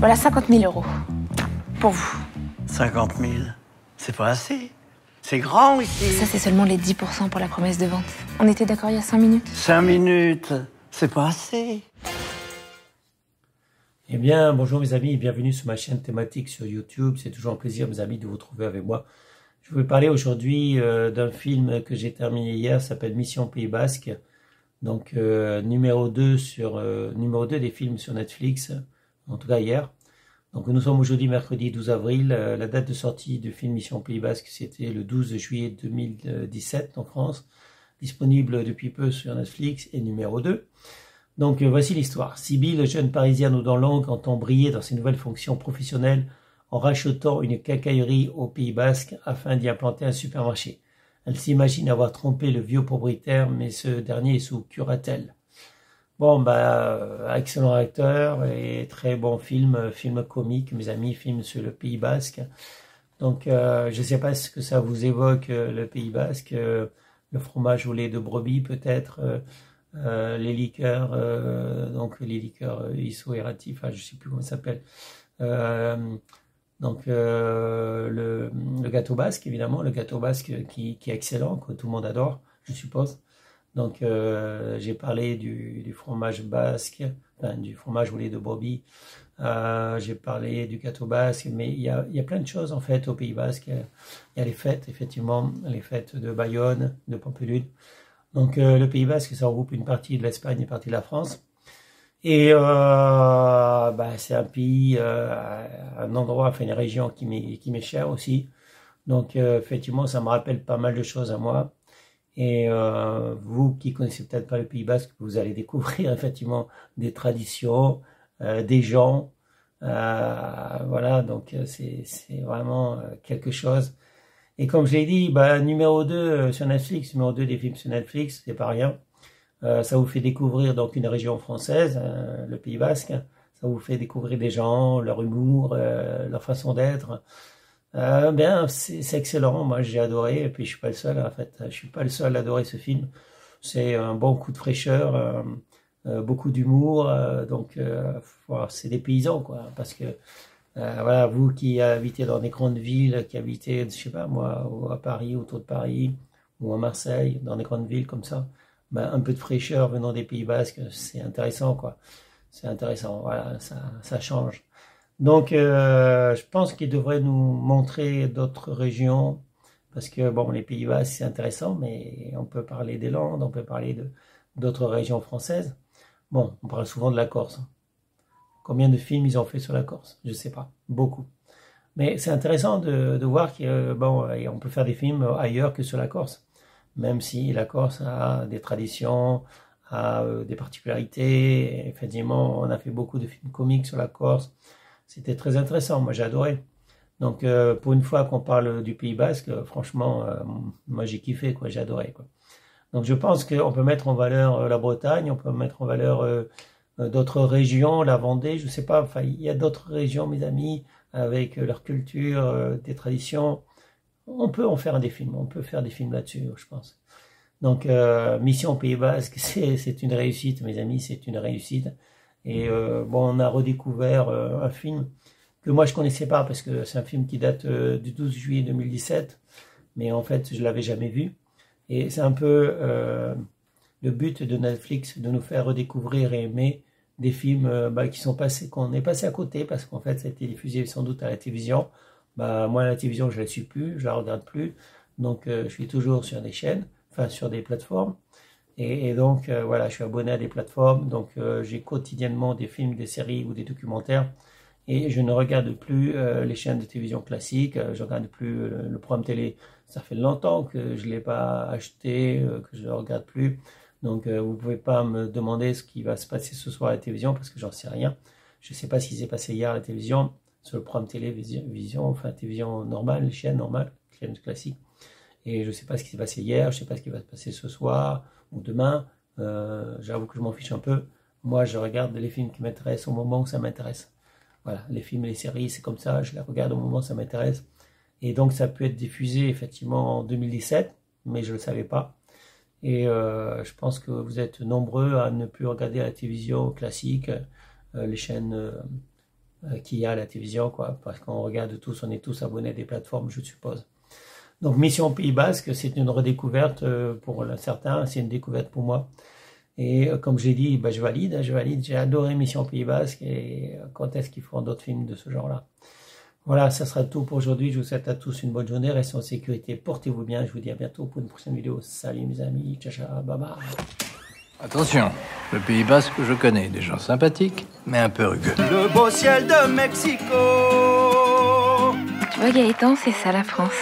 Voilà 50 000 euros. Pour vous. 50 000 C'est pas assez. C'est grand ici. Ça, c'est seulement les 10% pour la promesse de vente. On était d'accord il y a 5 minutes 5 minutes C'est pas assez. Eh bien, bonjour mes amis, bienvenue sur ma chaîne thématique sur YouTube. C'est toujours un plaisir, mes amis, de vous trouver avec moi. Je vais parler aujourd'hui euh, d'un film que j'ai terminé hier, s'appelle Mission Pays Basque. Donc, euh, numéro 2 sur euh, numéro 2 des films sur Netflix, en tout cas hier. Donc, nous sommes aujourd'hui mercredi 12 avril. la date de sortie du film Mission Pays Basque, c'était le 12 juillet 2017 en France. Disponible depuis peu sur Netflix et numéro 2. Donc voici l'histoire. Sibylle, jeune parisienne aux dents longues, entend briller dans ses nouvelles fonctions professionnelles en rachetant une cacaillerie au Pays Basque afin d'y implanter un supermarché. Elle s'imagine avoir trompé le vieux propriétaire, mais ce dernier est sous curatelle. Bon, bah, euh, excellent acteur et très bon film, film comique, mes amis, film sur le Pays Basque. Donc, euh, je ne sais pas ce que ça vous évoque, euh, le Pays Basque, le fromage au lait de brebis peut-être, les liqueurs, donc les liqueurs iso-erratifs, enfin, je sais plus comment ça s'appelle. Donc euh, le, gâteau basque, évidemment, le gâteau basque qui, est excellent, que tout le monde adore, je suppose. Donc euh, j'ai parlé du, fromage basque, enfin, du fromage au de brebis. Euh, j'ai parlé du gâteau basque, mais il y a, plein de choses en fait au Pays Basque. Il y a les fêtes, effectivement, les fêtes de Bayonne, de Pampelune. Donc le Pays Basque, ça regroupe une partie de l'Espagne et une partie de la France. Et euh, bah, c'est un pays, euh, un endroit, enfin une région qui m'est qui m'est chère aussi. Donc euh, effectivement, ça me rappelle pas mal de choses à moi. Et euh, vous qui connaissez peut-être pas le Pays Basque, vous allez découvrir effectivement des traditions, euh, des gens. voilà, donc c'est c'est vraiment quelque chose. Et comme je l'ai dit, bah, numéro 2 sur Netflix, numéro 2 des films sur Netflix, c'est pas rien. Euh, ça vous fait découvrir donc une région française, euh, le Pays Basque. Ça vous fait découvrir des gens, leur humour, euh, leur façon d'être. Bien, c'est excellent. Moi, j'ai adoré. Et puis, je suis pas le seul. En fait, je suis pas le seul à adorer ce film. C'est un bon coup de fraîcheur, beaucoup d'humour. donc, c'est des paysans, quoi. Parce que voilà, vous qui habitez dans des grandes villes, qui habitez, je sais pas moi, à Paris, autour de Paris, ou à Marseille, dans des grandes villes comme ça, ben, un peu de fraîcheur venant des Pays Basques, c'est intéressant, quoi. C'est intéressant, voilà, ça, ça change. Donc, euh, je pense qu'il devrait nous montrer d'autres régions, parce que, bon, les Pays Basques, c'est intéressant, mais on peut parler des Landes, on peut parler d'autres régions françaises. Bon, on parle souvent de la Corse. Combien de films ils ont fait sur la Corse? Je sais pas, beaucoup. Mais c'est intéressant de, voir qu'on bon, on peut faire des films ailleurs que sur la Corse même si la Corse a des traditions, a euh, des particularités. Effectivement, on a fait beaucoup de films comiques sur la Corse. C'était très intéressant, moi j'ai adoré. Donc euh, pour une fois qu'on parle du Pays Basque, franchement, euh, moi j'ai kiffé, quoi, j'ai. Quoi. Donc je pense qu'on peut mettre en valeur la Bretagne, on peut mettre en valeur d'autres régions, la Vendée, je sais pas, enfin il y a d'autres régions, mes amis, avec leur culture, des traditions on peut en faire des films, on peut faire des films là-dessus, je pense. Donc, euh, Mission Pays Basque, c'est une réussite, mes amis, c'est une réussite. Et euh, bon, on a redécouvert euh, un film que moi je connaissais pas parce que c'est un film qui date du 12 juillet 2017, mais en fait je l'avais jamais vu. Et c'est un peu le but de Netflix de nous faire redécouvrir et aimer des films bah, qui sont passés, qu'on est passé à côté parce qu'en fait ça a été diffusé sans doute à la télévision bah, moi, la télévision, je ne la suis plus, je la regarde plus. Donc, euh, je suis toujours sur des chaînes, enfin, sur des plateformes. Et, donc, euh, voilà, je suis abonné à des plateformes. Donc, euh, j'ai quotidiennement des films, des séries ou des documentaires. Et je ne regarde plus les chaînes de télévision classiques. je ne regarde plus le programme télé. Ça fait longtemps que je ne l'ai pas acheté, que je ne le regarde plus. Donc, vous ne pouvez pas me demander ce qui va se passer ce soir à la télévision parce que j'en sais rien. Je ne sais pas ce qui s'est passé hier à la télévision sur le programme télévision, enfin télévision normale, les chaînes normales, chaînes classiques. Et je ne sais pas ce qui s'est passé hier, je ne sais pas ce qui va se passer ce soir demain. Euh, J'avoue que je m'en fiche un peu. Moi, je regarde les films qui m'intéressent au moment où ça m'intéresse. Voilà, les films les séries, c'est comme ça, je les regarde au moment où ça m'intéresse. Et donc, ça peut être diffusé effectivement en 2017, mais je ne le savais pas. Et euh, je pense que vous êtes nombreux à ne plus regarder la télévision classique, euh, les chaînes qu'il y a à la télévision, quoi, parce qu'on regarde tous, on est tous abonnés à des plateformes, je suppose. Donc Mission Pays Basque, c'est une redécouverte euh, pour certains, c'est une découverte pour moi. Et euh, comme j'ai dit, bah, je valide, je valide, j'ai adoré Mission Pays Basque et quand est-ce qu'ils feront d'autres films de ce genre-là Voilà, ça sera tout pour aujourd'hui. Je vous souhaite à tous une bonne journée, restez en sécurité, portez-vous bien. Je vous dis à bientôt pour une prochaine vidéo. Salut mes amis, ciao ciao, bye bye. Attention, le Pays Basque, je connais des gens sympathiques, mais un peu rugueux. Le beau ciel de Mexico. Tu vois Gaëtan, c'est ça la France.